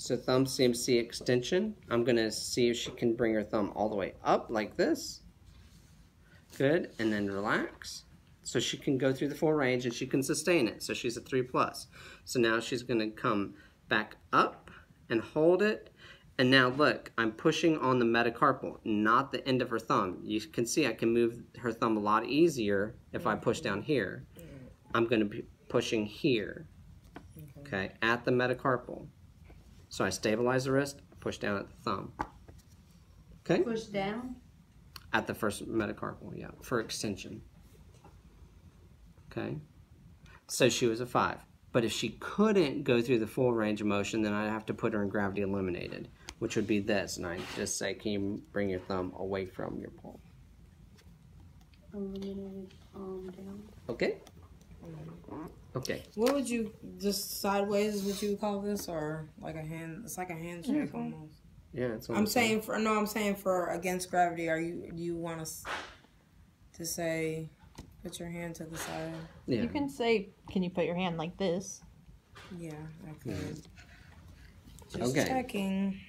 So thumb CMC extension. I'm gonna see if she can bring her thumb all the way up like this. Good, and then relax. So she can go through the full range and she can sustain it. So she's a three plus. So now she's gonna come back up and hold it. And now look, I'm pushing on the metacarpal, not the end of her thumb. You can see I can move her thumb a lot easier if I push down here. I'm gonna be pushing here, mm-hmm. okay, at the metacarpal. So I stabilize the wrist, push down at the thumb. Okay? Push down. At the first metacarpal, yeah, for extension. Okay? So she was a five. But if she couldn't go through the full range of motion, then I'd have to put her in gravity eliminated, which would be this. And I just say, can you bring your thumb away from your pole? Eliminated palm down. Okay? Okay. What would you just sideways? Is what you would call this, or like a hand? It's like a handshake almost. Yeah, it's I'm saying for no, I'm saying for against gravity. Are you? Do you want us to say put your hand to the side? Yeah. You can say, can you put your hand like this? Yeah, I could. Just Okay. checking.